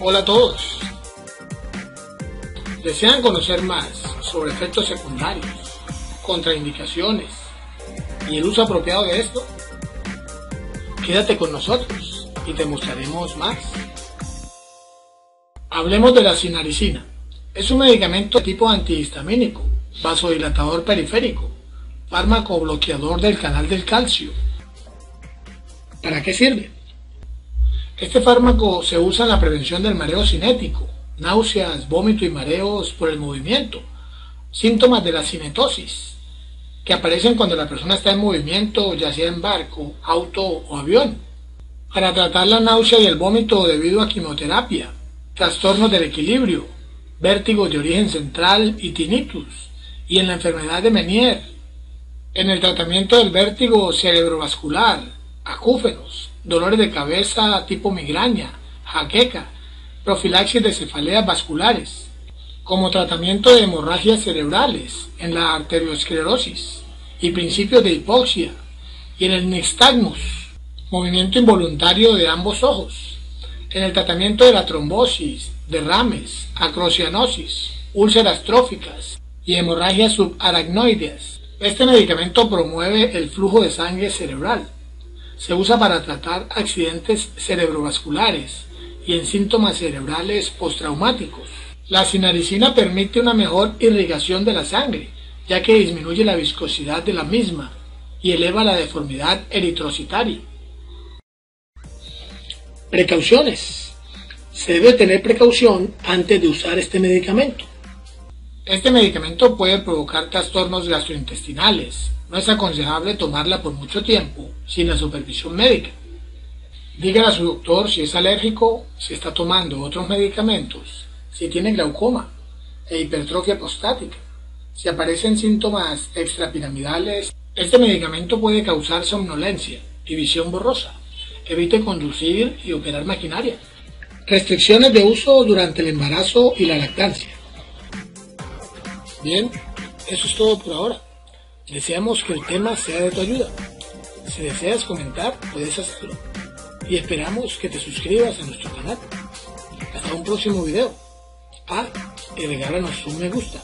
Hola a todos. ¿Desean conocer más sobre efectos secundarios, contraindicaciones y el uso apropiado de esto? Quédate con nosotros y te mostraremos más. Hablemos de la sinaricina. Es un medicamento tipo antihistamínico, vasodilatador periférico, fármaco bloqueador del canal del calcio. ¿Para qué sirve? Este fármaco se usa en la prevención del mareo cinético, náuseas, vómito y mareos por el movimiento, síntomas de la cinetosis, que aparecen cuando la persona está en movimiento, ya sea en barco, auto o avión, para tratar la náusea y el vómito debido a quimioterapia, trastornos del equilibrio, vértigos de origen central y tinnitus, y en la enfermedad de Menier, en el tratamiento del vértigo cerebrovascular, acúfenos, dolores de cabeza tipo migraña, jaqueca, profilaxis de cefaleas vasculares, como tratamiento de hemorragias cerebrales en la arteriosclerosis y principios de hipoxia, y en el nixtagmus, movimiento involuntario de ambos ojos, en el tratamiento de la trombosis, derrames, acrocianosis, úlceras tróficas y hemorragias subaracnoideas. Este medicamento promueve el flujo de sangre cerebral. Se usa para tratar accidentes cerebrovasculares y en síntomas cerebrales postraumáticos. La sinaricina permite una mejor irrigación de la sangre, ya que disminuye la viscosidad de la misma y eleva la deformidad eritrocitaria. Precauciones. Se debe tener precaución antes de usar este medicamento. Este medicamento puede provocar trastornos gastrointestinales. No es aconsejable tomarla por mucho tiempo sin la supervisión médica. Dígale a su doctor si es alérgico, si está tomando otros medicamentos, si tiene glaucoma e hipertrofia prostática, si aparecen síntomas extrapiramidales. Este medicamento puede causar somnolencia y visión borrosa. Evite conducir y operar maquinaria. Restricciones de uso durante el embarazo y la lactancia. Bien, eso es todo por ahora. Deseamos que el tema sea de tu ayuda. Si deseas comentar, puedes hacerlo y esperamos que te suscribas a nuestro canal. Hasta un próximo video. Ah, y regálanos un me gusta.